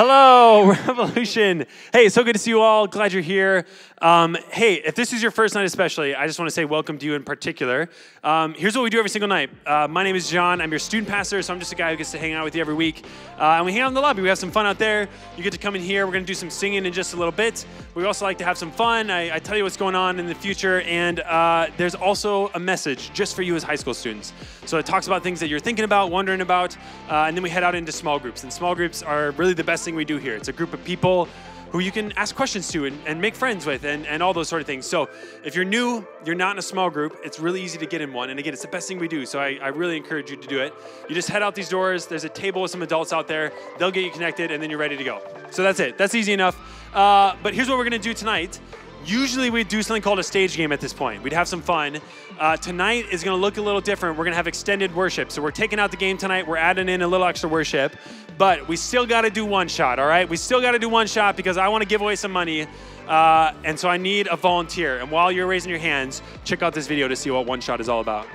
Hello, Revolution. Hey, so good to see you all. Glad you're here. Um, hey, if this is your first night, especially, I just want to say welcome to you in particular. Um, here's what we do every single night. Uh, my name is Jon. I'm your student pastor, so I'm just a guy who gets to hang out with you every week. Uh, and we hang out in the lobby. We have some fun out there. You get to come in here. We're going to do some singing in just a little bit. We also like to have some fun. I, I tell you what's going on in the future, and uh, there's also a message just for you as high school students. So it talks about things that you're thinking about, wondering about, uh, and then we head out into small groups. And small groups are really the best thing we do here. It's a group of people who you can ask questions to and, and make friends with and, and all those sort of things. So if you're new, you're not in a small group, it's really easy to get in one. And again, it's the best thing we do. So I, I really encourage you to do it. You just head out these doors, there's a table with some adults out there, they'll get you connected, and then you're ready to go. So that's it. That's easy enough. Uh, but here's what we're gonna do tonight. Usually we do something called a stage game at this point. We'd have some fun. Uh, tonight is going to look a little different. We're going to have extended worship. So we're taking out the game tonight. We're adding in a little extra worship, but we still got to do one shot. All right, we still got to do one shot because I want to give away some money, uh, and so I need a volunteer. And while you're raising your hands, check out this video to see what one shot is all about.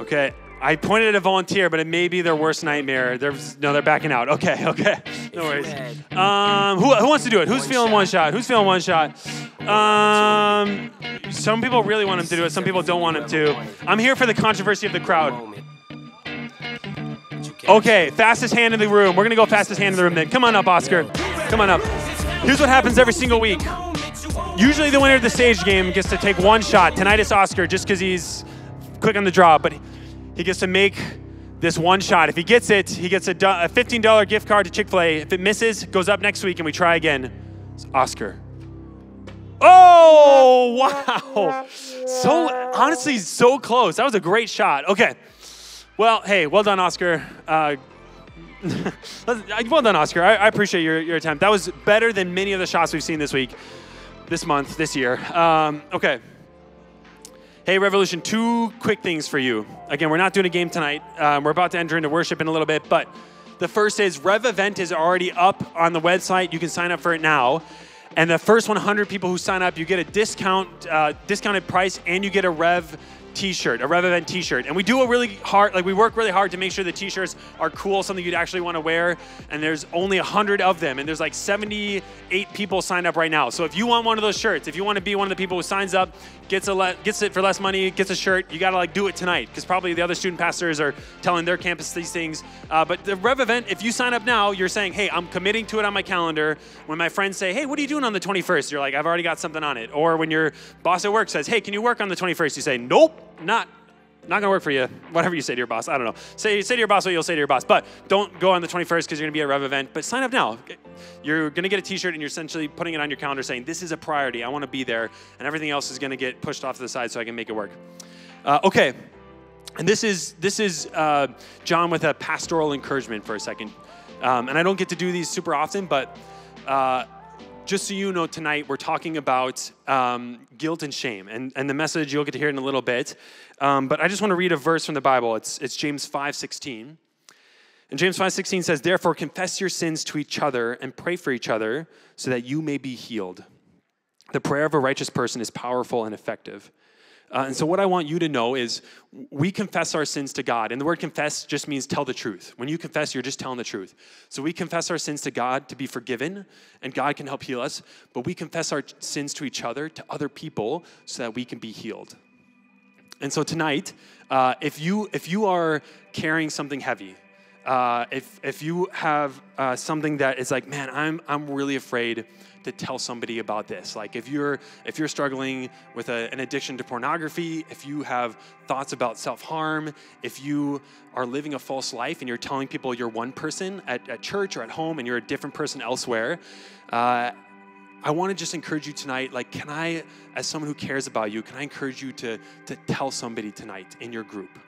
Okay, I pointed at a volunteer, but it may be their worst nightmare. They're, no, they're backing out. Okay, okay. No worries. Um, who, who wants to do it? Who's One feeling shot. one shot? Who's feeling one shot? Um, some people really want him to do it. Some people don't want him to. I'm here for the controversy of the crowd. Okay, fastest hand in the room. We're gonna go fastest hand in the room then. Come on up, Oscar. Come on up. Here's what happens every single week. Usually the winner of the stage game gets to take one shot. Tonight it's Oscar just because he's quick on the draw, but he gets to make this one shot. If he gets it, he gets a $15 gift card to Chick-fil-A. If it misses, goes up next week and we try again. It's Oscar. Oh, wow. So, honestly, so close. That was a great shot. Okay. Well, hey, well done, Oscar. Uh, well done, Oscar. I, I appreciate your, your attempt. That was better than many of the shots we've seen this week, this month, this year. Um, okay. Hey, Revolution, two quick things for you. Again, we're not doing a game tonight. Um, we're about to enter into worship in a little bit, but the first is Rev Event is already up on the website. You can sign up for it now. And the first 100 people who sign up, you get a discount, uh, discounted price, and you get a Rev T-shirt, a Rev Event T-shirt. And we do a really hard, like we work really hard to make sure the T-shirts are cool, something you'd actually want to wear. And there's only 100 of them, and there's like 78 people signed up right now. So if you want one of those shirts, if you want to be one of the people who signs up, gets a gets it for less money, gets a shirt, you got to like do it tonight because probably the other student pastors are telling their campus these things. Uh, but the Rev Event, if you sign up now, you're saying, hey, I'm committing to it on my calendar. When my friends say, hey, what are you doing on the 21st? You're like, I've already got something on it. Or when your boss at work says, hey, can you work on the 21st? You say, nope, not not gonna work for you. Whatever you say to your boss, I don't know. Say say to your boss what you'll say to your boss, but don't go on the 21st because you're gonna be at a Rev event. But sign up now. You're gonna get a T-shirt and you're essentially putting it on your calendar, saying this is a priority. I want to be there, and everything else is gonna get pushed off to the side so I can make it work. Uh, okay, and this is this is uh, Jon with a pastoral encouragement for a second. Um, and I don't get to do these super often, but. Uh, just so you know, tonight we're talking about um, guilt and shame, and, and the message you'll get to hear in a little bit. Um, but I just want to read a verse from the Bible. It's, it's James 5:16, and James 5:16 says, "Therefore confess your sins to each other and pray for each other, so that you may be healed. The prayer of a righteous person is powerful and effective." Uh, and so, what I want you to know is we confess our sins to God. And the word confess just means tell the truth. When you confess, you're just telling the truth. So, we confess our sins to God to be forgiven, and God can help heal us. But we confess our sins to each other, to other people, so that we can be healed. And so, tonight, uh, if, you, if you are carrying something heavy, uh, if, if you have uh, something that is like, man, I'm, I'm really afraid to tell somebody about this. Like if you're if you're struggling with a, an addiction to pornography, if you have thoughts about self-harm, if you are living a false life and you're telling people you're one person at, at church or at home and you're a different person elsewhere, uh, I want to just encourage you tonight. Like, can I, as someone who cares about you, can I encourage you to to tell somebody tonight in your group?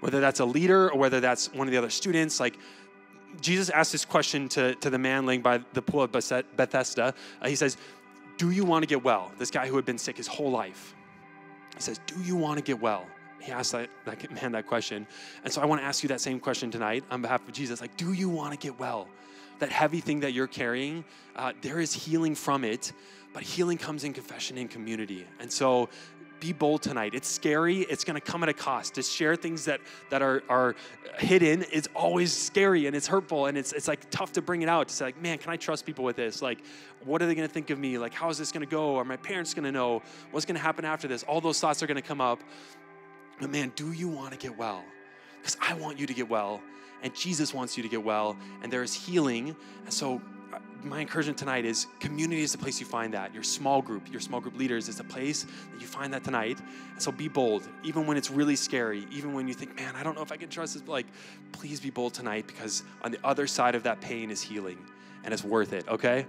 Whether that's a leader or whether that's one of the other students, like Jesus asked this question to, to the man laying by the pool of Bethesda. Uh, he says, Do you want to get well? This guy who had been sick his whole life. He says, Do you want to get well? he asked that, that man that question. And so I want to ask you that same question tonight on behalf of Jesus. Like, do you want to get well? That heavy thing that you're carrying, uh, there is healing from it, but healing comes in confession and community. And so be bold tonight. It's scary. It's going to come at a cost. To share things that that are are hidden is always scary and it's hurtful and it's it's like tough to bring it out. To say like, man, can I trust people with this? Like, what are they going to think of me? Like, how is this going to go? Are my parents going to know? What's going to happen after this? All those thoughts are going to come up. But man, do you want to get well? Because I want you to get well, and Jesus wants you to get well, and there is healing. And so my encouragement tonight is community is the place you find that. Your small group, your small group leaders is the place that you find that tonight. And so be bold, even when it's really scary, even when you think, man, I don't know if I can trust this. Like, please be bold tonight because on the other side of that pain is healing and it's worth it, okay?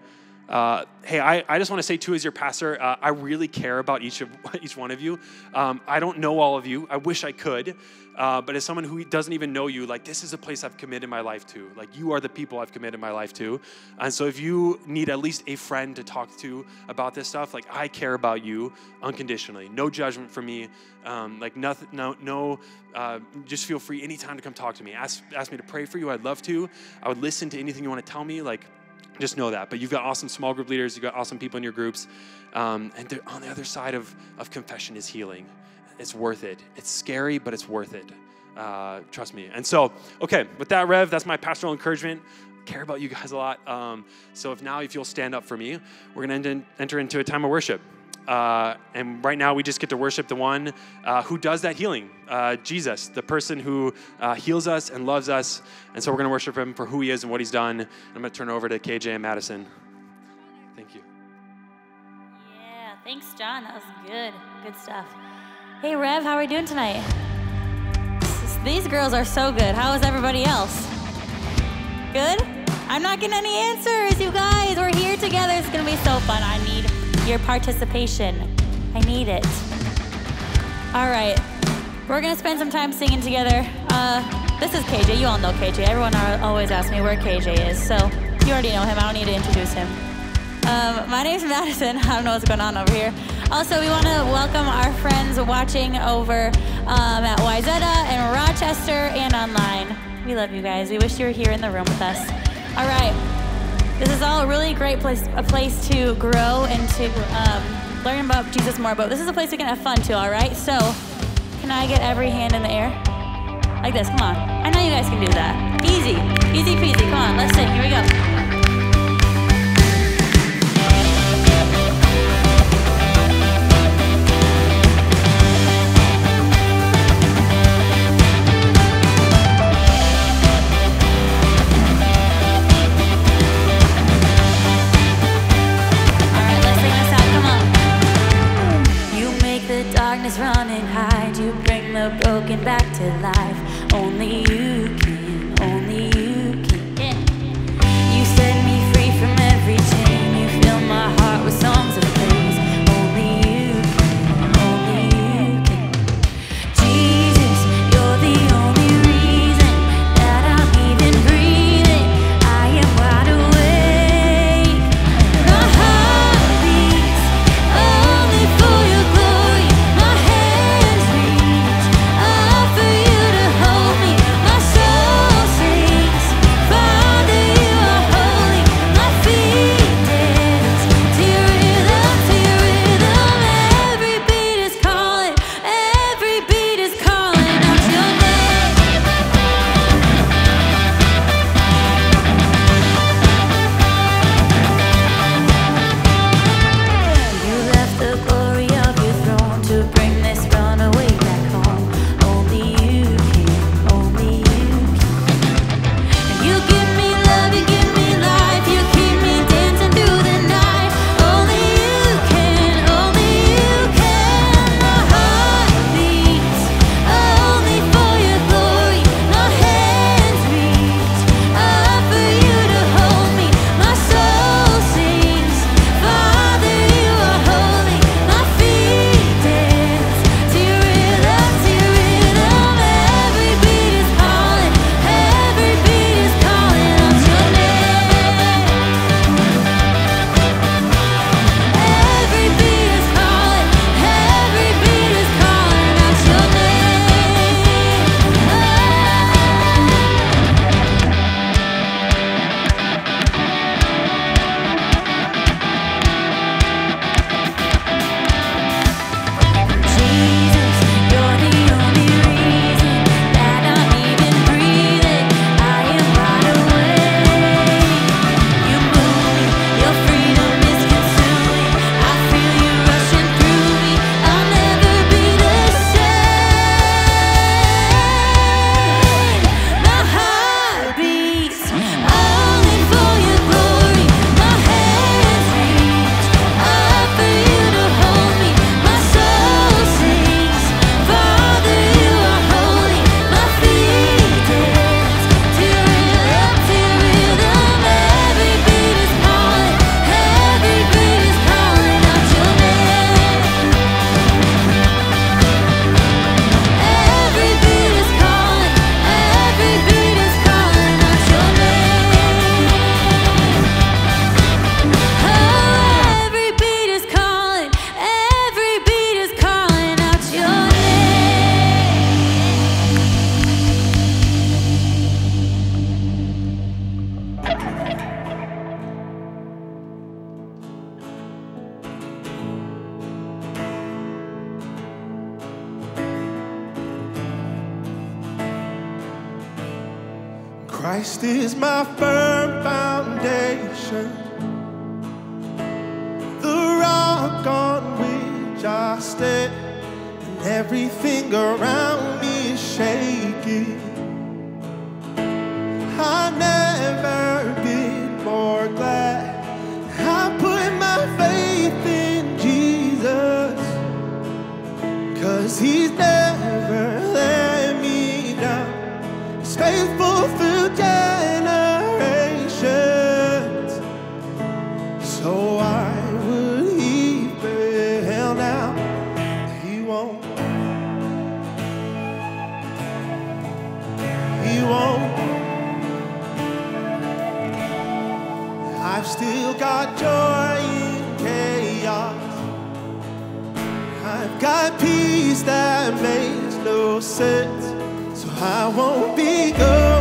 Uh, hey, I, I just want to say too, as your pastor, uh, I really care about each of each one of you. Um, I don't know all of you. I wish I could, uh, but as someone who doesn't even know you, like this is a place I've committed my life to. Like you are the people I've committed my life to, and so if you need at least a friend to talk to about this stuff, like I care about you unconditionally. No judgment from me. Um, like nothing. No. No. Uh, just feel free anytime to come talk to me. Ask ask me to pray for you. I'd love to. I would listen to anything you want to tell me. Like just know that. But you've got awesome small group leaders, you've got awesome people in your groups. Um, and on the other side of, of confession is healing. It's worth it. It's scary, but it's worth it. Uh, trust me. And so, okay, with that, Rev, that's my pastoral encouragement. Care about you guys a lot. Um, so if now, if you'll stand up for me, we're going to enter into a time of worship. Uh, and right now, we just get to worship the one uh, who does that healing uh, Jesus, the person who uh, heals us and loves us. And so we're going to worship him for who he is and what he's done. I'm going to turn over to KJ and Madison. Thank you. Yeah, thanks, Jon. That was good. Good stuff. Hey, Rev, how are we doing tonight? These girls are so good. How is everybody else? Good? I'm not getting any answers, you guys. We're here together. It's going to be so fun. I need your participation. I need it. All right, we're gonna spend some time singing together. Uh, this is KJ. You all know KJ. Everyone always asks me where KJ is, so you already know him. I don't need to introduce him. Um, my name's Madison. I don't know what's going on over here. Also, we want to welcome our friends watching over um, at Wayzata and Rochester and online. We love you guys. We wish you were here in the room with us. All right. This is all a really great place, a place to grow and to um, learn about Jesus more. But this is a place we can have fun too. All right. So, can I get every hand in the air? Like this. Come on. I know you guys can do that. Easy, easy peasy. Come on. Let's sing. Here we go. Running high You bring the broken back to life. I've still got joy in chaos. I've got peace that makes no sense, so I won't be good.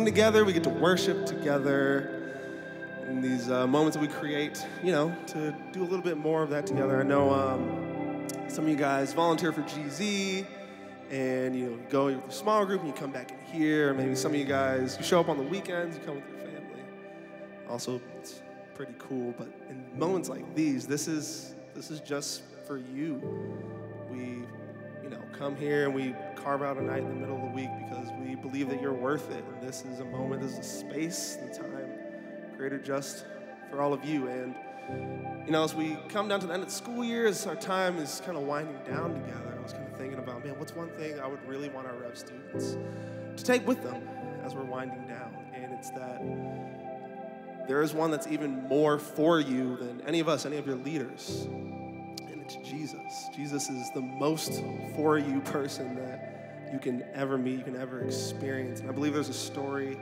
Sing together, we get to worship together, and these uh, moments that we create, you know, to do a little bit more of that together. I know um, some of you guys volunteer for GZ, and you know, go with a small group and you come back in here. Maybe some of you guys, you show up on the weekends, you come with your family. Also, it's pretty cool. But in moments like these, this is this is just for you. We, you know, come here and we carve out a night in the middle of the week because we believe that you're worth it. And this is a moment, this is a space, the time created just for all of you. And you know, as we come down to the end of the school year, as our time is kind of winding down together, I was kind of thinking about, man, what's one thing I would really want our Rev students to take with them as we're winding down? And it's that there is one that's even more for you than any of us, any of your leaders. And it's Jesus. Jesus is the most for you person that you can ever meet, you can ever experience. And I believe there's a story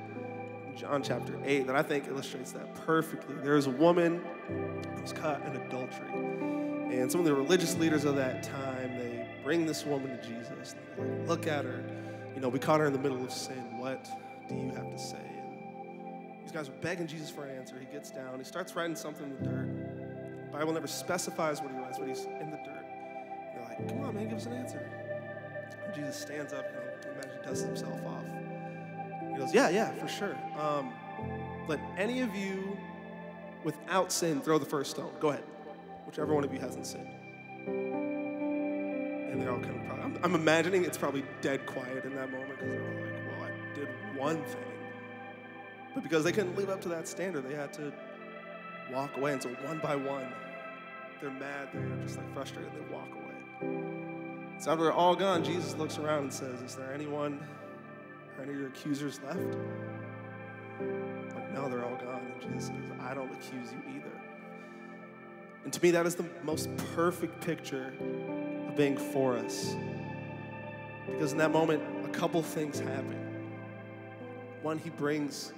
in John chapter 8 that I think illustrates that perfectly. There is a woman who was caught in adultery. And some of the religious leaders of that time, they bring this woman to Jesus. Like, look at her. You know, we caught her in the middle of sin. What do you have to say? These guys are begging Jesus for an answer. He gets down. He starts writing something in the dirt. The Bible never specifies what he writes, but he's in the dirt. They're like, come on, man, give us an answer. And Jesus stands up, know, imagine dusts himself off. He goes, yeah, yeah, for sure. Um, let any of you without sin throw the first stone. Go ahead. Whichever one of you hasn't sinned. And they're all kind of proud. I'm, I'm imagining it's probably dead quiet in that moment because they're all like, well, I did one thing. But because they couldn't live up to that standard, they had to walk away. And so one by one, they're mad, they're just like frustrated, they walk away. So after they're all gone, Jesus looks around and says, Is there anyone, are any of your accusers left? Like, no, they're all gone. And Jesus says, I don't accuse you either. And to me, that is the most perfect picture of being for us. Because in that moment, a couple things happen. One, he brings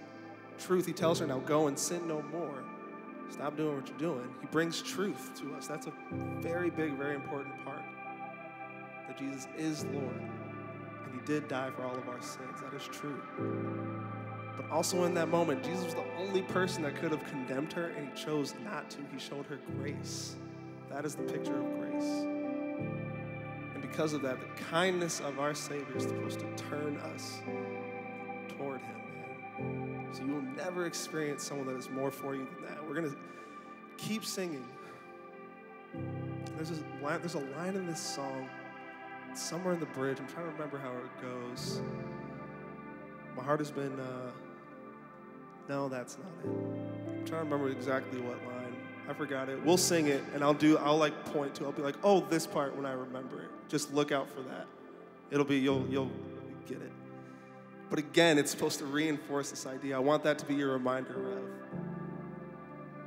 truth. He tells her, now go and sin no more. Stop doing what you're doing. He brings truth to us. That's a very big, very important part. That Jesus is Lord. And he did die for all of our sins. That is true. But also in that moment, Jesus was the only person that could have condemned her, and he chose not to. He showed her grace. That is the picture of grace. And because of that, the kindness of our Savior is supposed to turn us toward him. So you will never experience someone that is more for you than that. We're going to keep singing. There's line, there's a line in this song, somewhere in the bridge. I'm trying to remember how it goes. My heart has been, uh, no, that's not it. I'm trying to remember exactly what line. I forgot it. We'll sing it, and I'll do. I'll like point to. I'll be like, oh, this part when I remember it. Just look out for that. It'll be you'll you'll get it. But again, it's supposed to reinforce this idea. I want that to be your reminder of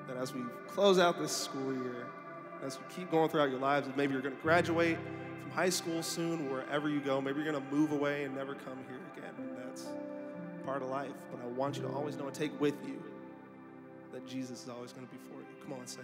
that as we close out this school year, as we keep going throughout your lives, maybe you're going to graduate high school soon, wherever you go. Maybe you're going to move away and never come here again. That's part of life. But I want you to always know and take with you that Jesus is always going to be for you. Come on, sing.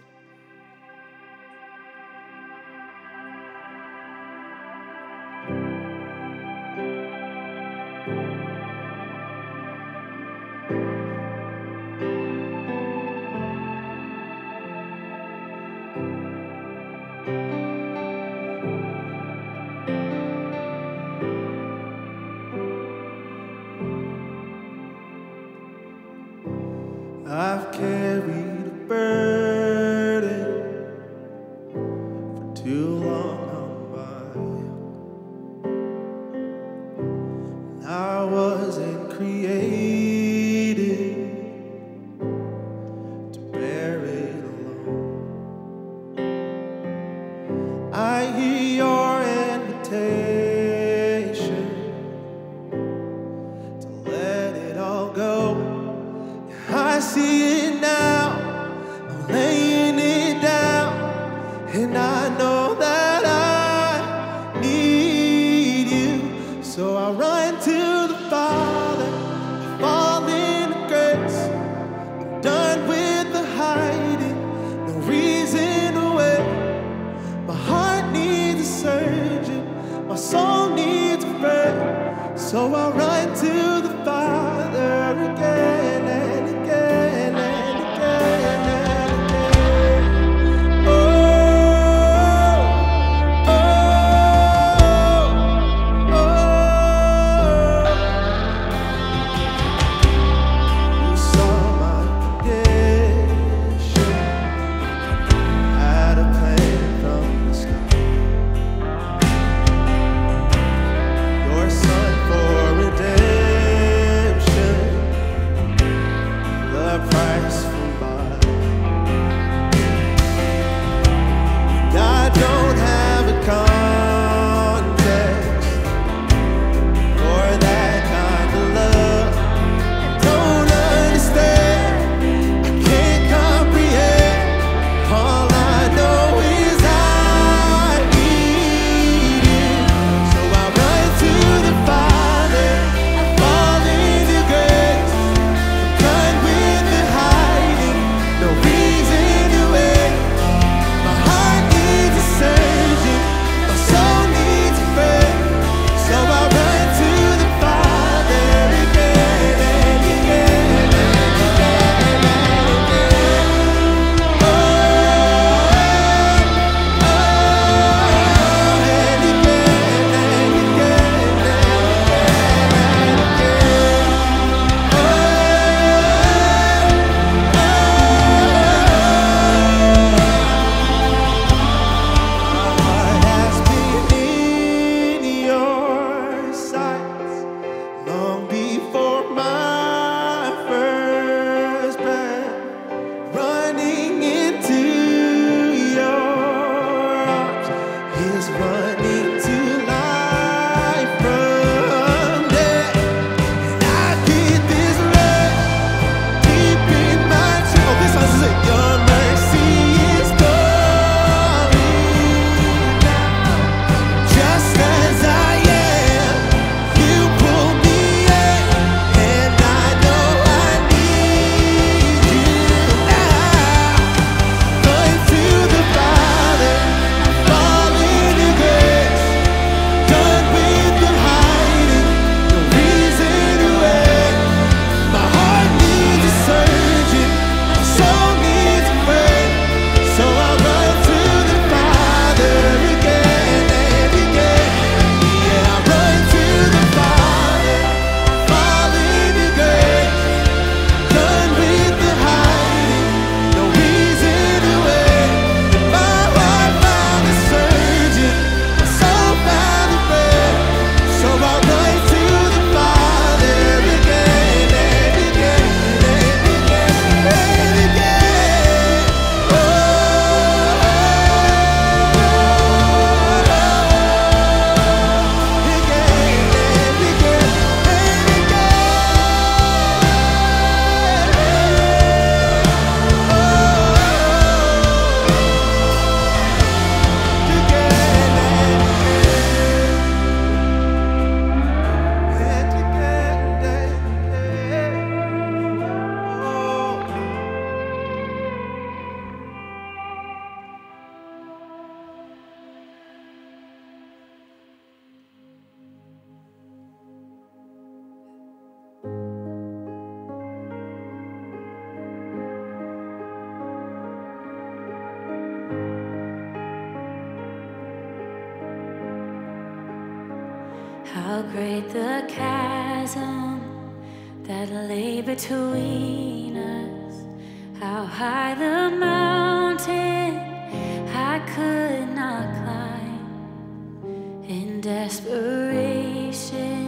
desperation,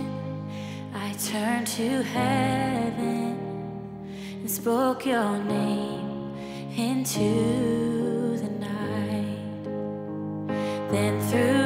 I turned to heaven and spoke your name into the night. Then through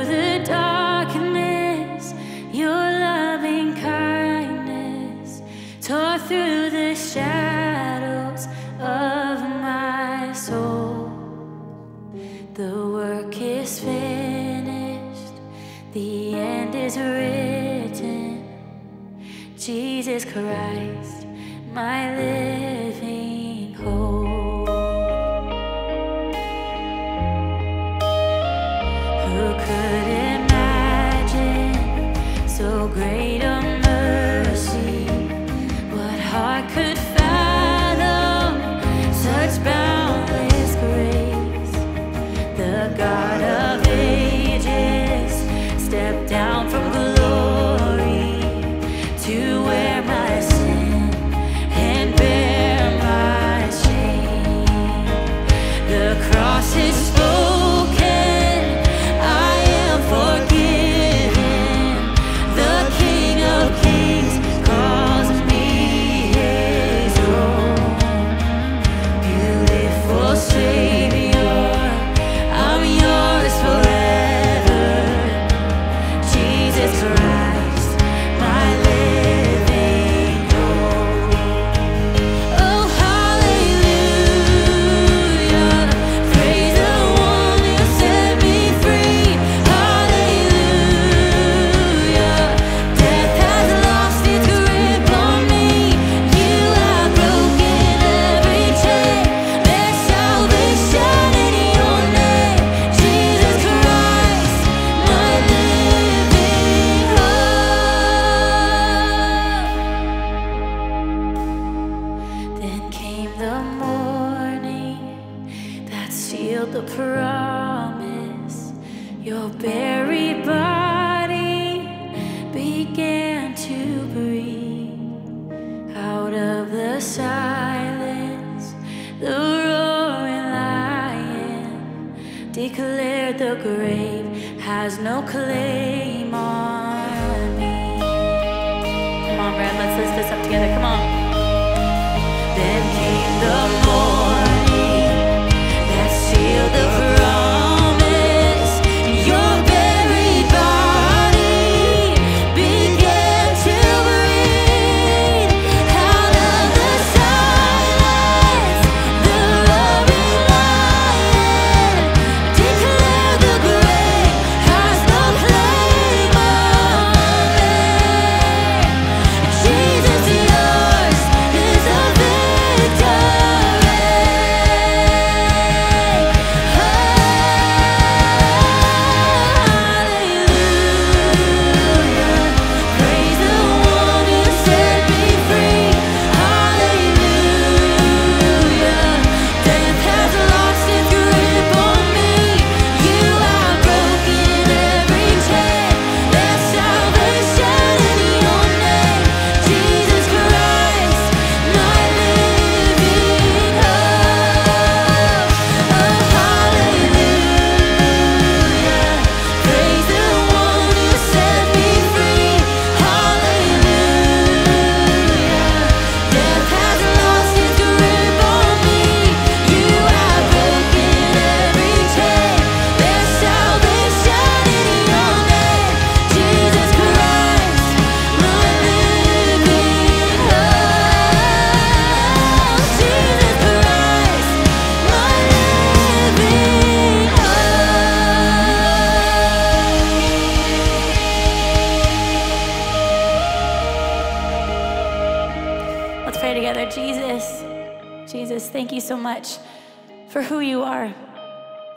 is Christ, my lips.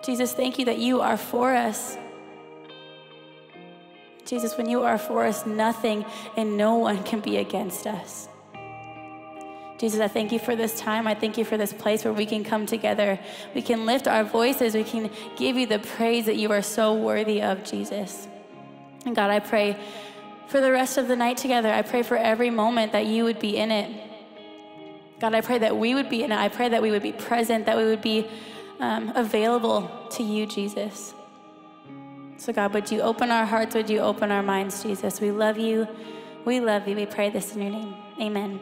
Jesus, thank you that you are for us. Jesus, when you are for us, nothing and no one can be against us. Jesus, I thank you for this time. I thank you for this place where we can come together. We can lift our voices. We can give you the praise that you are so worthy of, Jesus. And God, I pray for the rest of the night together. I pray for every moment that you would be in it. God, I pray that we would be in it. I pray that we would be present, that we would be um, available to you, Jesus. So, God, would you open our hearts? Would you open our minds, Jesus? We love you. We love you. We pray this in your name. Amen.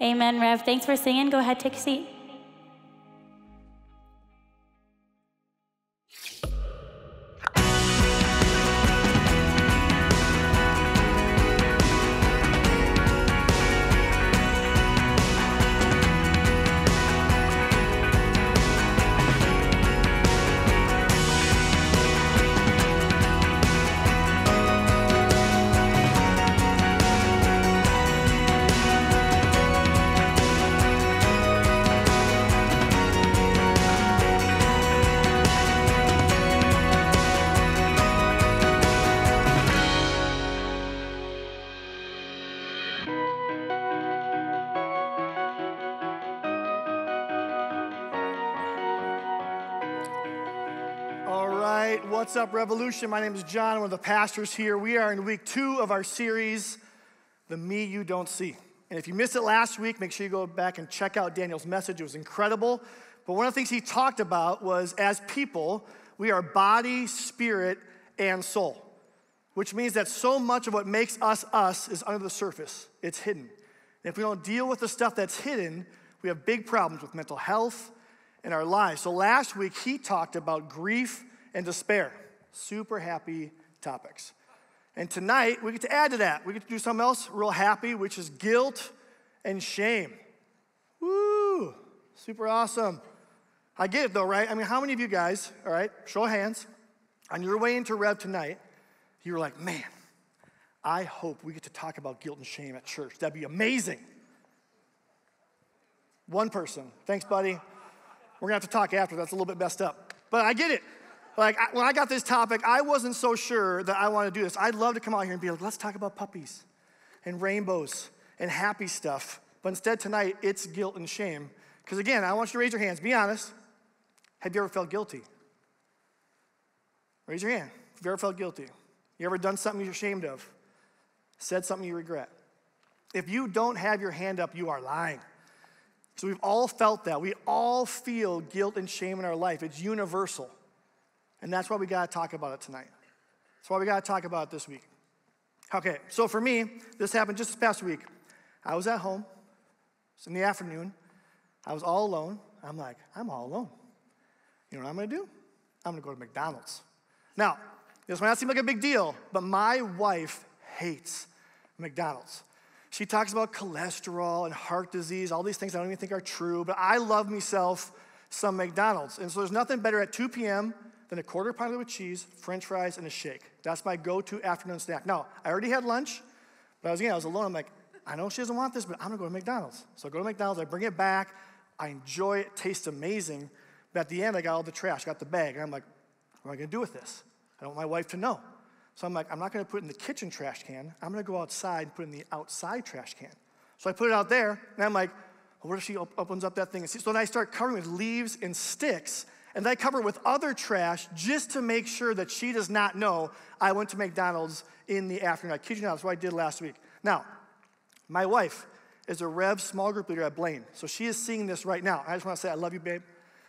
Amen, Rev. Thanks for singing. Go ahead, take a seat. What's up, Revolution? My name is Jon, one of the pastors here. We are in week two of our series, The Me You Don't See. And if you missed it last week, make sure you go back and check out Daniel's message. It was incredible. But one of the things he talked about was as people, we are body, spirit, and soul, which means that so much of what makes us us is under the surface, it's hidden. And if we don't deal with the stuff that's hidden, we have big problems with mental health in our lives. So last week, he talked about grief and despair. Super happy topics. And tonight, we get to add to that. We get to do something else real happy, which is guilt and shame. Woo! Super awesome. I get it though, right? I mean, how many of you guys, all right, show of hands, on your way into Rev tonight, you were like, man, I hope we get to talk about guilt and shame at church. That'd be amazing. One person. Thanks, buddy. We're gonna have to talk after. That's a little bit messed up. But I get it. Like, I, when I got this topic, I wasn't so sure that I want to do this. I'd love to come out here and be like, let's talk about puppies and rainbows and happy stuff. But instead, tonight, it's guilt and shame. Because again, I want you to raise your hands. Be honest. Have you ever felt guilty? Raise your hand. Have you ever felt guilty? You ever done something you're ashamed of? Said something you regret? If you don't have your hand up, you are lying. So we've all felt that. We all feel guilt and shame in our life. It's universal. And that's why we got to talk about it tonight. That's why we got to talk about it this week. Okay, so for me, this happened just this past week. I was at home. It's in the afternoon. I was all alone. I'm like, I'm all alone. You know what I'm going to do? I'm to go to McDonald's. Now, this might not seem like a big deal, but my wife hates McDonald's. She talks about cholesterol and heart disease, all these things I don't even think are true, but I love myself some McDonald's. And so there's nothing better at 2 p.m. than a quarter pounder with cheese, french fries, and a shake. That's my go to afternoon snack. Now, I already had lunch, but I was, again, I was alone. I'm like, I know she doesn't want this, but I'm gonna go to McDonald's. So I go to McDonald's, I bring it back, I enjoy it, it tastes amazing. But at the end, I got all the trash, got the bag, and I'm like, what am I gonna do with this? I don't want my wife to know. So I'm like, I'm not gonna put it in the kitchen trash can. I'm gonna go outside and put it in the outside trash can. So I put it out there, and I'm like, well, what if she op- opens up that thing? And sees? So then I start covering it with leaves and sticks, and I cover it with other trash just to make sure that she does not know I went to McDonald's in the afternoon. I kid you not, that's what I did last week. Now, my wife is a Rev small group leader at Blaine, so she is seeing this right now. I just want to say, I love you, babe.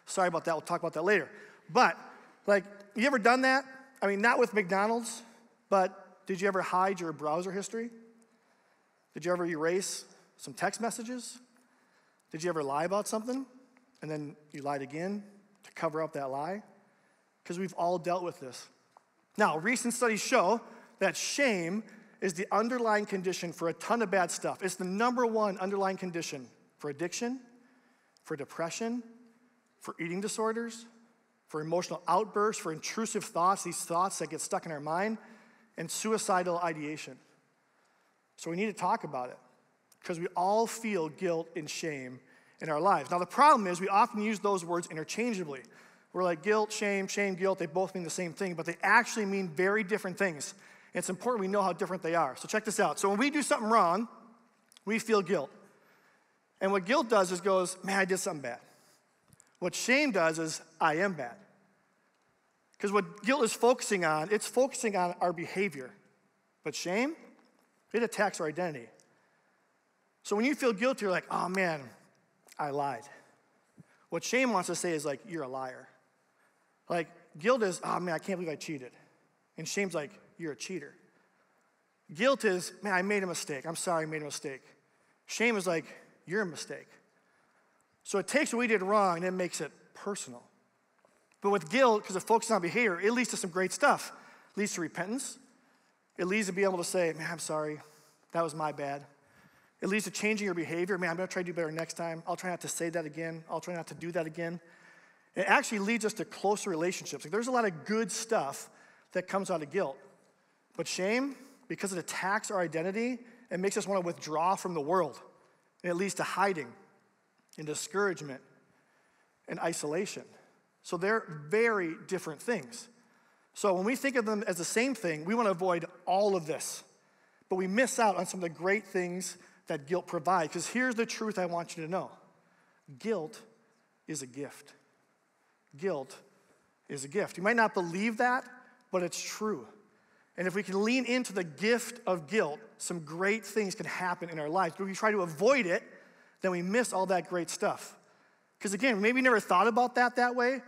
Sorry about that. We'll talk about that later. But, like, you ever done that? I mean, not with McDonald's, but did you ever hide your browser history? Did you ever erase some text messages? Did you ever lie about something and then you lied again cover up that lie? Because we've all dealt with this. Now, recent studies show that shame is the underlying condition for a ton of bad stuff. It's the number one underlying condition for addiction, for depression, for eating disorders, for emotional outbursts, for intrusive thoughts, these thoughts that get stuck in our mind, and suicidal ideation. So we need to talk about it because we all feel guilt and shame in our lives. Now, the problem is we often use those words interchangeably. We're like guilt, shame, shame, guilt, they both mean the same thing, but they actually mean very different things. It's important we know how different they are. So, check this out. So, when we do something wrong, we feel guilt. And what guilt does is goes, man, I did something bad. What shame does is, I am bad. Because what guilt is focusing on, it's focusing on our behavior. But shame, It attacks our identity. So when you feel guilty, you're like, oh man, I lied. What shame wants to say is like, you're a liar. Like, guilt is, oh man, I can't believe I cheated. And shame's like, you're a cheater. Guilt is, man, I made a mistake. I'm sorry I made a mistake. Shame is like, you're a mistake. So it takes what we did wrong and it makes it personal. But with guilt, because it focuses on behavior, it leads to some great stuff. It leads to repentance. It leads to be able to say, man, I'm sorry. That was my bad. It leads to changing your behavior. Man, I'm going to try to do better next time. I'll try not to say that again. I'll try not to do that again. It actually leads us to closer relationships. Like, there's a lot of good stuff that comes out of guilt. But shame, because it attacks our identity, it makes us want to withdraw from the world. And it leads to hiding and discouragement and isolation. So they're very different things. So when we think of them as the same thing, we want to avoid all of this. But we miss out on some of the great things that guilt provides. Because here's the truth I want you to know guilt is a gift. Guilt is a gift. You might not believe that, but it's true. And if we can lean into the gift of guilt, some great things can happen in our lives. But if we try to avoid it, then we miss all that great stuff. Because again, maybe never thought about that that way.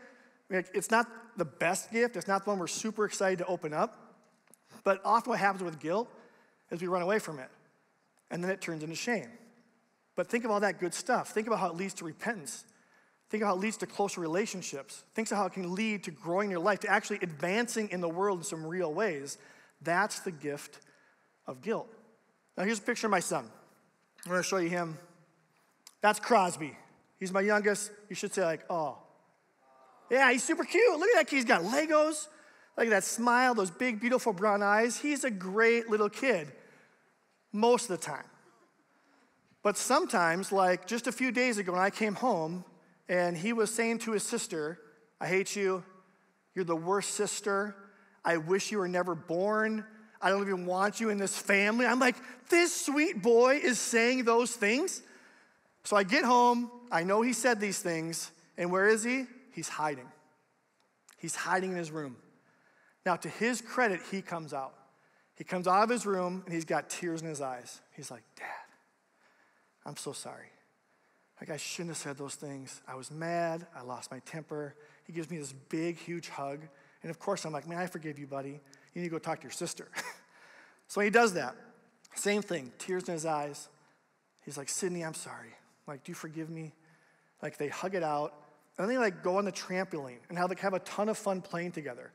It's not the best gift, it's not the one we're super excited to open up. But often what happens with guilt is we run away from it, and then it turns into shame. But think of all that good stuff. Think about how it leads to repentance. Think of how it leads to closer relationships. Think of how it can lead to growing your life, to actually advancing in the world in some real ways. That's the gift of guilt. Now, here's a picture of my son. I'm going to show you him. That's Crosby. He's my youngest. You should say, like, oh. Yeah, he's super cute. Look at that kid. He's got Legos. Look at that smile, those big, beautiful brown eyes. He's a great little kid most of the time. But sometimes, like just a few days ago when I came home and he was saying to his sister, I hate you. You're the worst sister. I wish you were never born. I don't even want you in this family. I'm like, this sweet boy is saying those things. So I get home, I know he said these things, and where is he? He's hiding. He's hiding in his room. Now, to his credit, he comes out. He comes out of his room and he's got tears in his eyes. He's like, Dad, I'm so sorry. Like, I shouldn't have said those things. I was mad. I lost my temper. He gives me this big, huge hug. And of course, I'm like, Man, I forgive you, buddy. You need to go talk to your sister. so he does that. Same thing, tears in his eyes. He's like, Sydney, I'm sorry. Like, do you forgive me? Like, they hug it out. And they like go on the trampoline and have, like, have a ton of fun playing together.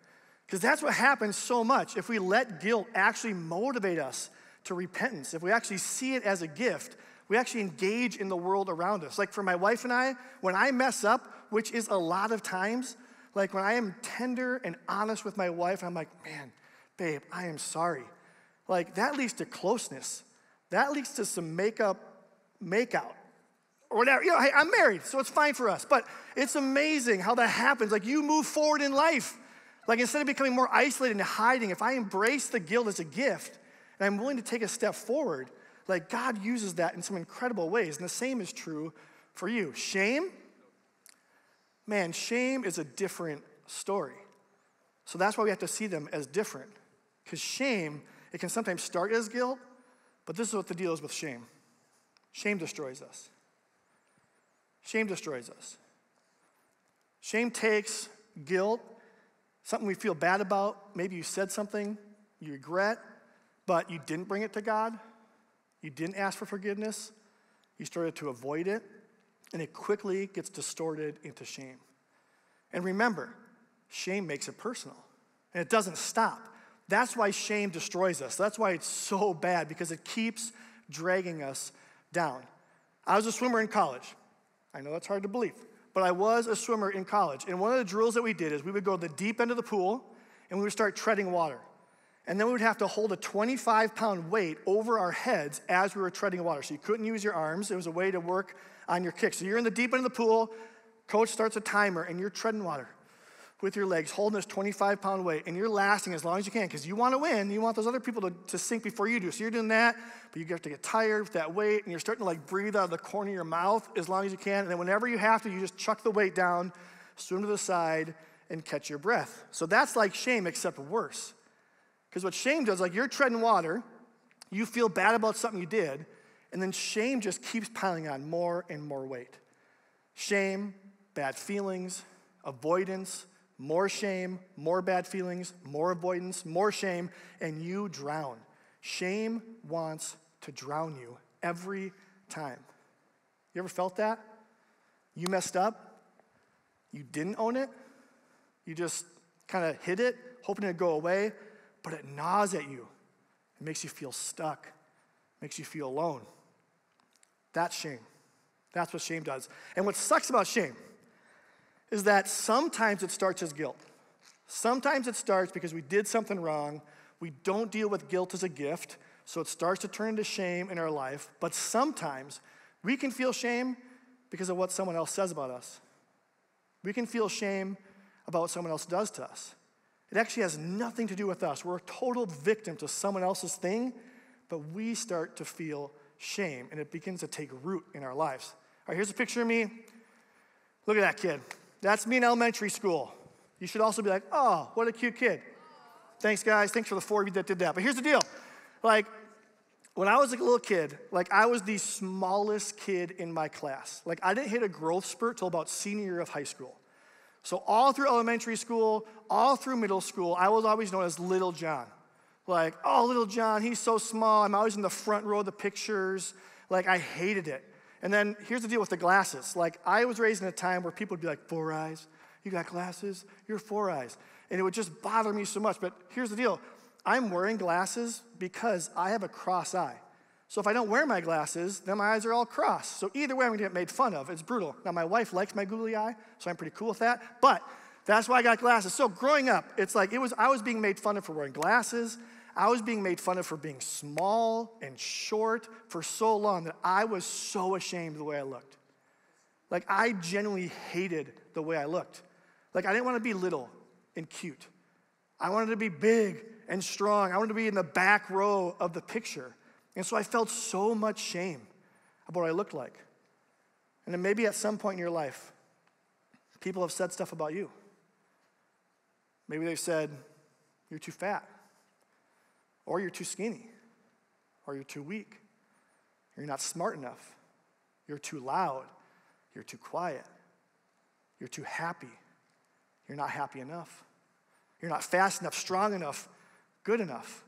Because that's what happens so much if we let guilt actually motivate us to repentance. If we actually see it as a gift, we actually engage in the world around us. Like for my wife and I, when I mess up, which is a lot of times, like when I am tender and honest with my wife, I'm like, man, babe, I am sorry. Like that leads to closeness. That leads to some makeup, makeout or whatever. You know, hey, I'm married, so it's fine for us. But it's amazing how that happens. Like you move forward in life. Like instead of becoming more isolated and hiding, if I embrace the guilt as a gift and I'm willing to take a step forward, like God uses that in some incredible ways. And the same is true for you. Shame, man, shame is a different story. So that's why we have to see them as different. Because shame, it can sometimes start as guilt, but this is what the deal is with shame shame destroys us. Shame destroys us. Shame takes guilt, something we feel bad about. Maybe you said something you regret, but you didn't bring it to God. You didn't ask for forgiveness. You started to avoid it, and it quickly gets distorted into shame. And remember, shame makes it personal, and it doesn't stop. That's why shame destroys us. That's why it's so bad, because it keeps dragging us down. I was a swimmer in college. I know that's hard to believe, but I was a swimmer in college. And one of the drills that we did is we would go to the deep end of the pool and we would start treading water. And then we would have to hold a 25 pound weight over our heads as we were treading water. So you couldn't use your arms. It was a way to work on your kick. So you're in the deep end of the pool, coach starts a timer, and you're treading water with your legs, holding this 25 pound weight, and you're lasting as long as you can because you want to win. You want those other people to, to sink before you do. So you're doing that, but you have to get tired with that weight, and you're starting to like breathe out of the corner of your mouth as long as you can. And then whenever you have to, you just chuck the weight down, swim to the side, and catch your breath. So that's like shame, except worse. Because what shame does, like you're treading water, You feel bad about something you did, and then shame just keeps piling on more and more weight. Shame, bad feelings, avoidance, more shame, more bad feelings, more avoidance, more shame, and you drown. Shame wants to drown you every time. You ever felt that? You messed up, you didn't own it, you just kind of hid it, hoping it'd go away, but it gnaws at you. It makes you feel stuck, makes you feel alone. That's shame. That's what shame does. And what sucks about shame is that sometimes it starts as guilt. Sometimes it starts because we did something wrong. We don't deal with guilt as a gift, so it starts to turn into shame in our life. But sometimes we can feel shame because of what someone else says about us. We can feel shame about what someone else does to us. It actually has nothing to do with us. We're a total victim to someone else's thing, but we start to feel shame and it begins to take root in our lives. All right, here's a picture of me. Look at that kid. That's me in elementary school. You should also be like, oh, what a cute kid. Thanks, guys. Thanks for the four of you that did that. But here's the deal. Like, when I was a little kid, like I was the smallest kid in my class. Like I didn't hit a growth spurt till about senior year of high school. So all through elementary school, all through middle school, I was always known as Little Jon. Like, oh, Little Jon, he's so small. I'm always in the front row of the pictures. Like I hated it. And then here's the deal with the glasses. Like, I was raised in a time where people would be like, four eyes, you got glasses, you're four eyes. And it would just bother me so much. But here's the deal I'm wearing glasses because I have a cross eye. So if I don't wear my glasses, then my eyes are all crossed. So either way, I'm gonna get made fun of. It's brutal. Now, my wife likes my googly eye, so I'm pretty cool with that. But that's why I got glasses. So growing up, it's like it was I was being made fun of for wearing glasses. I was being made fun of for being small and short for so long that I was so ashamed of the way I looked. Like, I genuinely hated the way I looked. Like, I didn't want to be little and cute. I wanted to be big and strong. I wanted to be in the back row of the picture. And so I felt so much shame about what I looked like. And then maybe at some point in your life, people have said stuff about you. Maybe they've said, You're too fat or you're too skinny, or you're too weak, you're not smart enough, you're too loud, you're too quiet, you're too happy, you're not happy enough, you're not fast enough, strong enough, good enough.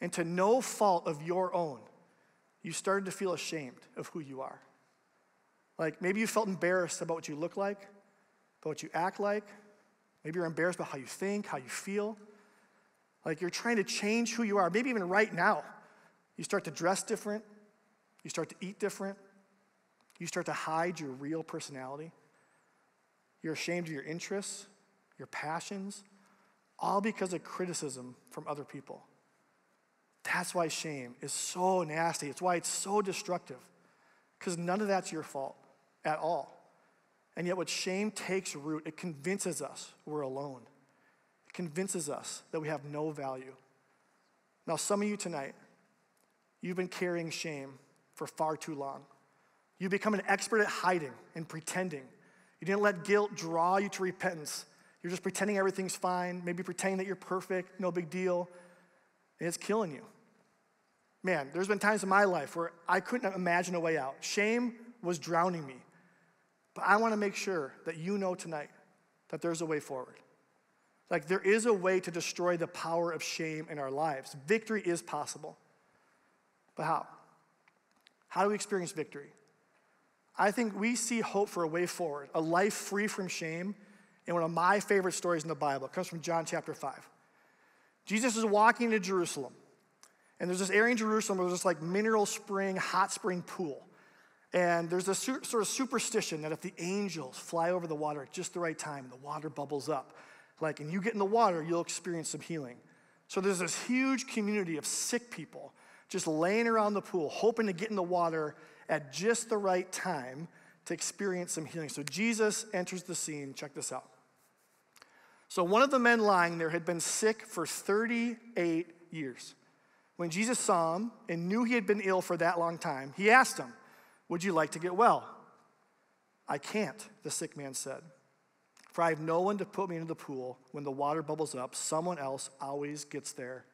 And to no fault of your own, you started to feel ashamed of who you are. Like maybe you felt embarrassed about what you look like, about what you act like. Maybe you're embarrassed about how you think, how you feel. Like you're trying to change who you are. Maybe even right now, you start to dress different, you start to eat different, you start to hide your real personality. You're ashamed of your interests, your passions, all because of criticism from other people. That's why shame is so nasty. It's why it's so destructive, because none of that's your fault at all. And yet, when shame takes root, it convinces us we're alone convinces us that we have no value. Now, some of you tonight, you've been carrying shame for far too long. You've become an expert at hiding and pretending. You didn't let guilt draw you to repentance. You're just pretending everything's fine, maybe pretending that you're perfect, no big deal, and it's killing you. Man, there's been times in my life where I couldn't imagine a way out. Shame was drowning me. But I want to make sure that you know tonight that there's a way forward. Like there is a way to destroy the power of shame in our lives. Victory is possible. But how? How do we experience victory? I think we see hope for a way forward, a life free from shame, And one of my favorite stories in the Bible. Comes from John chapter 5. Jesus is walking to Jerusalem, and there's this area in Jerusalem where there's this like mineral spring, hot spring pool. And there's this sort of superstition that if the angels fly over the water at just the right time, the water bubbles up like, and you get in the water, you'll experience some healing. So there's this huge community of sick people just laying around the pool, hoping to get in the water at just the right time to experience some healing. So Jesus enters the scene. Check this out. So one of the men lying there had been sick for 38 years. When Jesus saw him and knew he had been ill for that long time, he asked him, Would you like to get well? I can't, the sick man said. For I have no one to put me into the pool when the water bubbles up. Someone else always gets there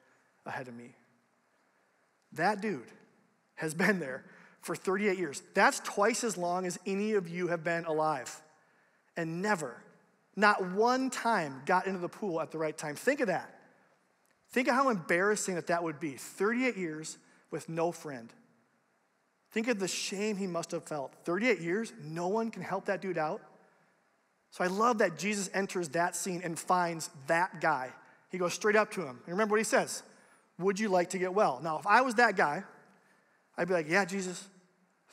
ahead of me. That dude has been there for 38 years. That's twice as long as any of you have been alive. And never, not one time, got into the pool at the right time. Think of that. Think of how embarrassing that that would be. 38 years with no friend. Think of the shame he must have felt. 38 years, no one can help that dude out. So I love that Jesus enters that scene and finds that guy. He goes straight up to him. And remember what he says Would you like to get well? Now, if I was that guy, I'd be like, Yeah, Jesus,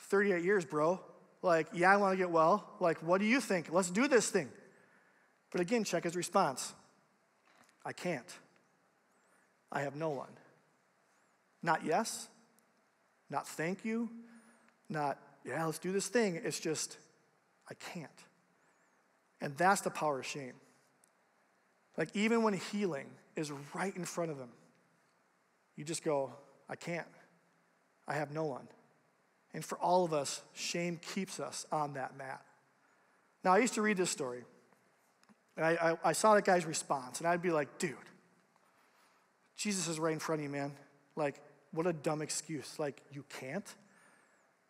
38 years, bro. Like, yeah, I want to get well. Like, what do you think? Let's do this thing. But again, check his response I can't. I have no one. Not yes, not thank you, not, yeah, let's do this thing. It's just, I can't. And that's the power of shame. Like, even when healing is right in front of them, you just go, I can't. I have no one. And for all of us, shame keeps us on that mat. Now, I used to read this story, and I, I, I saw that guy's response, and I'd be like, dude, Jesus is right in front of you, man. Like, what a dumb excuse. Like, you can't?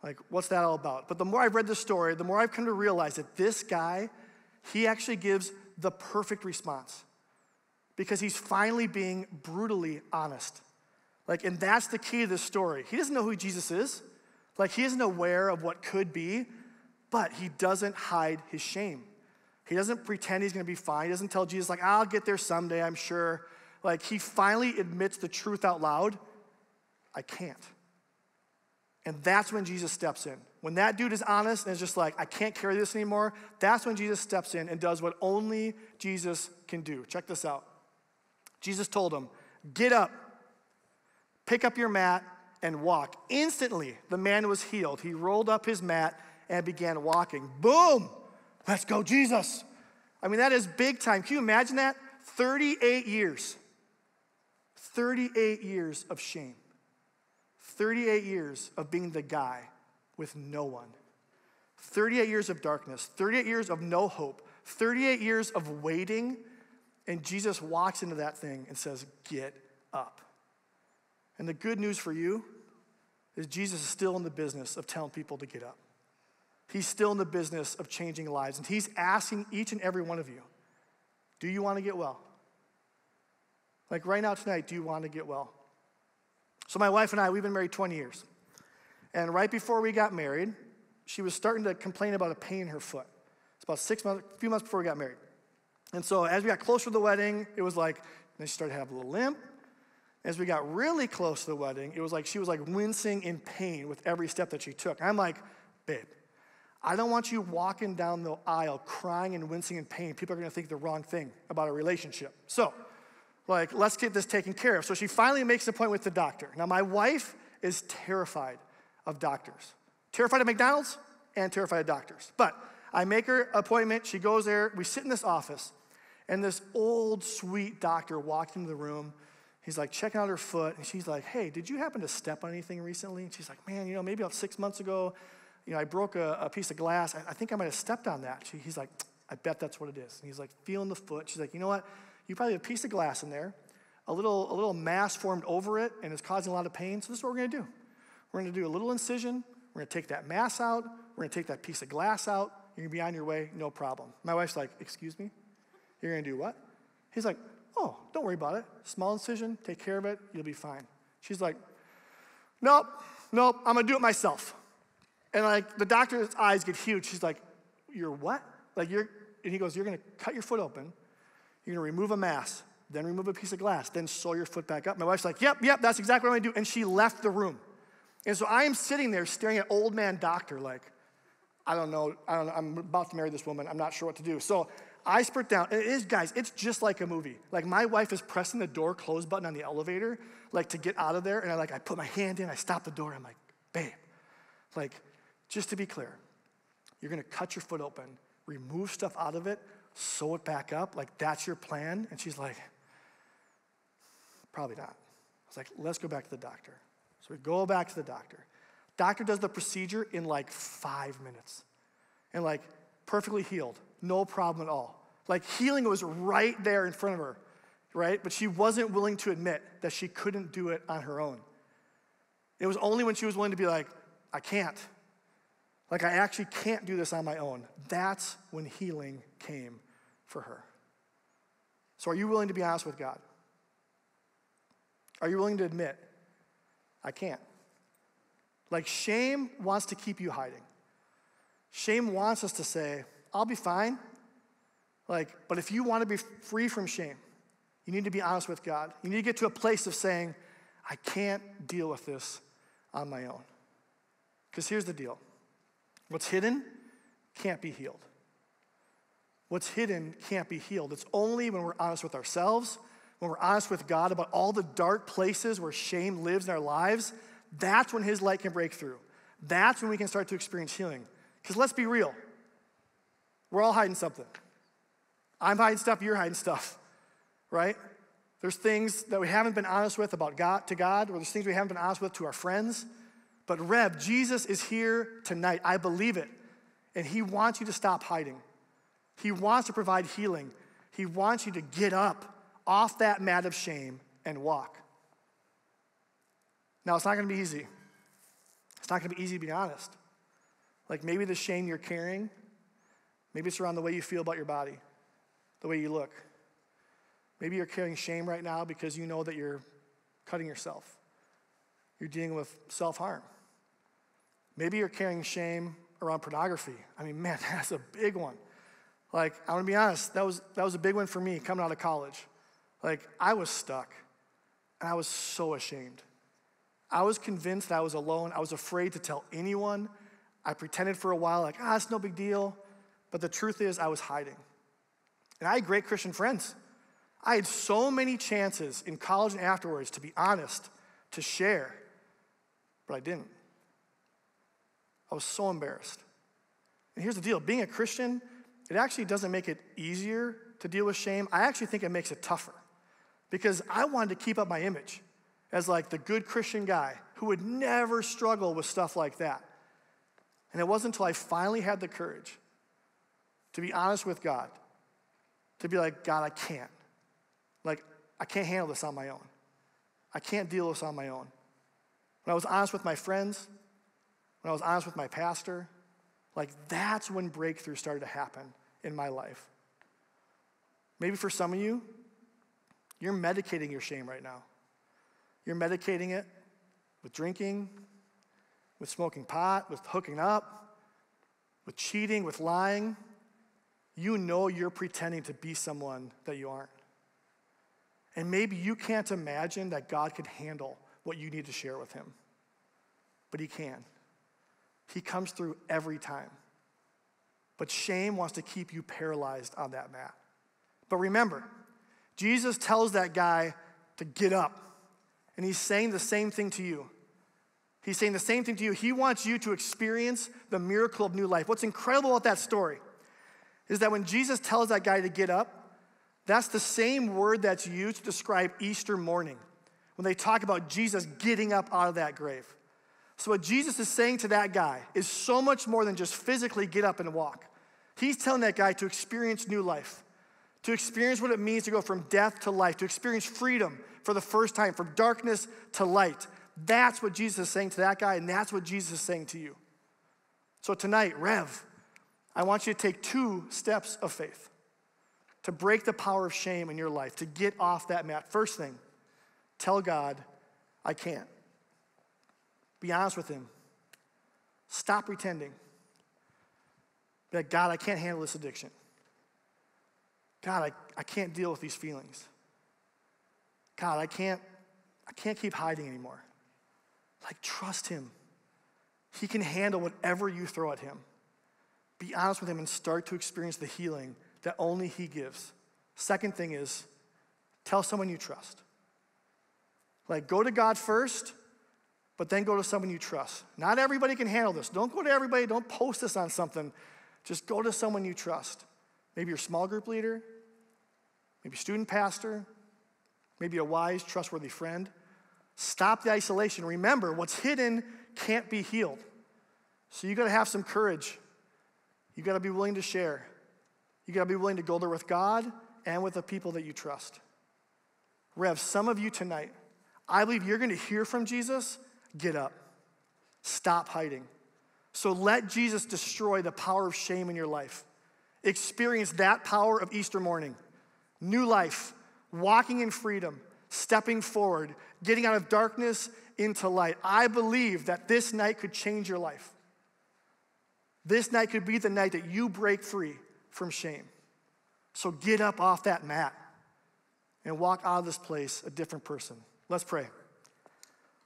Like, what's that all about? But the more I've read this story, the more I've come to realize that this guy, he actually gives the perfect response because he's finally being brutally honest. Like, and that's the key to this story. He doesn't know who Jesus is, like, he isn't aware of what could be, but he doesn't hide his shame. He doesn't pretend he's gonna be fine. He doesn't tell Jesus, like, I'll get there someday, I'm sure. Like, he finally admits the truth out loud I can't. And that's when Jesus steps in. When that dude is honest and is just like, I can't carry this anymore, that's when Jesus steps in and does what only Jesus can do. Check this out. Jesus told him, Get up, pick up your mat, and walk. Instantly, the man was healed. He rolled up his mat and began walking. Boom! Let's go, Jesus. I mean, that is big time. Can you imagine that? 38 years. 38 years of shame. 38 years of being the guy with no one. 38 years of darkness, 38 years of no hope, 38 years of waiting, and Jesus walks into that thing and says, Get up. And the good news for you is Jesus is still in the business of telling people to get up. He's still in the business of changing lives, and He's asking each and every one of you, Do you want to get well? Like right now tonight, do you want to get well? So, my wife and I, we've been married 20 years. And right before we got married, she was starting to complain about a pain in her foot. It's about six months, a few months before we got married. And so, as we got closer to the wedding, it was like, then she started to have a little limp. As we got really close to the wedding, it was like she was like wincing in pain with every step that she took. I'm like, babe, I don't want you walking down the aisle crying and wincing in pain. People are gonna think the wrong thing about a relationship. So, like, let's get this taken care of. So she finally makes an appointment with the doctor. Now, my wife is terrified of doctors, terrified of McDonald's and terrified of doctors. But I make her appointment. She goes there. We sit in this office, and this old, sweet doctor walked into the room. He's like checking out her foot, and she's like, "Hey, did you happen to step on anything recently?" And she's like, "Man, you know, maybe about six months ago, you know, I broke a, a piece of glass. I, I, think I might have stepped on that." She, he's like, "I bet that's what it is." And he's like feeling the foot. She's like, "You know what? You probably have a piece of glass in there, a little, a little mass formed over it, and it's causing a lot of pain. So this is what we're gonna do. We're gonna do a little incision, we're gonna take that mass out, we're gonna take that piece of glass out, you're gonna be on your way, no problem. My wife's like, excuse me? You're gonna do what? He's like, oh, don't worry about it. Small incision, take care of it, you'll be fine. She's like, nope, nope, I'm gonna do it myself. And like the doctor's eyes get huge. She's like, you're what? Like you're, and he goes, you're gonna cut your foot open, you're gonna remove a mass, then remove a piece of glass, then sew your foot back up. My wife's like, yep, yep, that's exactly what I'm gonna do. And she left the room. And so I am sitting there staring at old man doctor, like, I don't know, I don't know, I'm about to marry this woman, I'm not sure what to do. So I sprint down, it is, guys, it's just like a movie. Like my wife is pressing the door close button on the elevator, like to get out of there, and I like I put my hand in, I stop the door, I'm like, babe, like, just to be clear, you're gonna cut your foot open, remove stuff out of it, sew it back up? Like, that's your plan? And she's like, probably not. I was like, let's go back to the doctor. So we go back to the doctor. Doctor does the procedure in like five minutes and like perfectly healed, no problem at all. Like healing was right there in front of her, right? But she wasn't willing to admit that she couldn't do it on her own. It was only when she was willing to be like, I can't. Like, I actually can't do this on my own. That's when healing came for her. So, are you willing to be honest with God? Are you willing to admit, I can't? Like, shame wants to keep you hiding. Shame wants us to say, I'll be fine. Like, but if you want to be free from shame, you need to be honest with God. You need to get to a place of saying, I can't deal with this on my own. Because here's the deal what's hidden can't be healed. What's hidden can't be healed. It's only when we're honest with ourselves, when we're honest with God about all the dark places where shame lives in our lives, that's when His light can break through. That's when we can start to experience healing. Because let's be real, we're all hiding something. I'm hiding stuff, you're hiding stuff, right? There's things that we haven't been honest with about God to God, or there's things we haven't been honest with to our friends. But Rev, Jesus is here tonight. I believe it. And he wants you to stop hiding. He wants to provide healing. He wants you to get up off that mat of shame and walk. Now, it's not going to be easy. It's not going to be easy to be honest. Like maybe the shame you're carrying, maybe it's around the way you feel about your body, the way you look. Maybe you're carrying shame right now because you know that you're cutting yourself. You're dealing with self harm. Maybe you're carrying shame around pornography. I mean, man, that's a big one. Like, I want to be honest, that was, that was a big one for me coming out of college. Like, I was stuck, and I was so ashamed. I was convinced I was alone. I was afraid to tell anyone. I pretended for a while, like, ah, it's no big deal. But the truth is, I was hiding. And I had great Christian friends. I had so many chances in college and afterwards to be honest, to share, but I didn't. I was so embarrassed. And here's the deal being a Christian, it actually doesn't make it easier to deal with shame. I actually think it makes it tougher because I wanted to keep up my image as like the good Christian guy who would never struggle with stuff like that. And it wasn't until I finally had the courage to be honest with God, to be like, God, I can't. Like, I can't handle this on my own. I can't deal with this on my own. When I was honest with my friends, when I was honest with my pastor, like that's when breakthrough started to happen in my life. Maybe for some of you, you're medicating your shame right now. You're medicating it with drinking, with smoking pot, with hooking up, with cheating, with lying. You know you're pretending to be someone that you aren't. And maybe you can't imagine that God could handle what you need to share with Him, but He can. He comes through every time. But shame wants to keep you paralyzed on that mat. But remember, Jesus tells that guy to get up. And he's saying the same thing to you. He's saying the same thing to you. He wants you to experience the miracle of new life. What's incredible about that story is that when Jesus tells that guy to get up, that's the same word that's used to describe Easter morning when they talk about Jesus getting up out of that grave. So, what Jesus is saying to that guy is so much more than just physically get up and walk. He's telling that guy to experience new life, to experience what it means to go from death to life, to experience freedom for the first time, from darkness to light. That's what Jesus is saying to that guy, and that's what Jesus is saying to you. So, tonight, Rev, I want you to take two steps of faith to break the power of shame in your life, to get off that mat. First thing, tell God, I can't. Be honest with Him. Stop pretending. Be like, God, I can't handle this addiction. God, I, I can't deal with these feelings. God, I can't, I can't keep hiding anymore. Like, trust Him. He can handle whatever you throw at Him. Be honest with Him and start to experience the healing that only He gives. Second thing is, tell someone you trust. Like, go to God first but then go to someone you trust. Not everybody can handle this. Don't go to everybody, don't post this on something. Just go to someone you trust. Maybe your small group leader, maybe student pastor, maybe a wise, trustworthy friend. Stop the isolation. Remember, what's hidden can't be healed. So you got to have some courage. You got to be willing to share. You got to be willing to go there with God and with the people that you trust. Rev, some of you tonight, I believe you're going to hear from Jesus get up. Stop hiding. So let Jesus destroy the power of shame in your life. Experience that power of Easter morning. New life, walking in freedom, stepping forward, getting out of darkness into light. I believe that this night could change your life. This night could be the night that you break free from shame. So get up off that mat and walk out of this place a different person. Let's pray.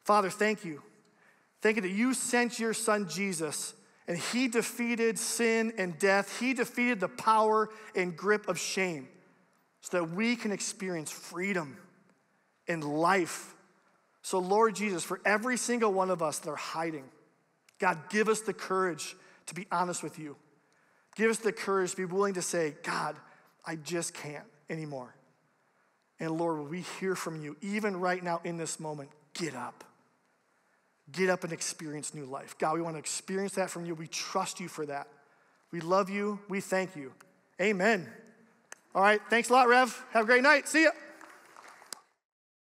Father, thank you. Thank you that you sent your son Jesus and he defeated sin and death. He defeated the power and grip of shame so that we can experience freedom and life. So, Lord Jesus, for every single one of us that are hiding, God, give us the courage to be honest with you. Give us the courage to be willing to say, God, I just can't anymore. And Lord, we hear from you, even right now in this moment, get up. Get up and experience new life. God, we want to experience that from you. We trust you for that. We love you. We thank you. Amen. All right. Thanks a lot, Rev. Have a great night. See ya.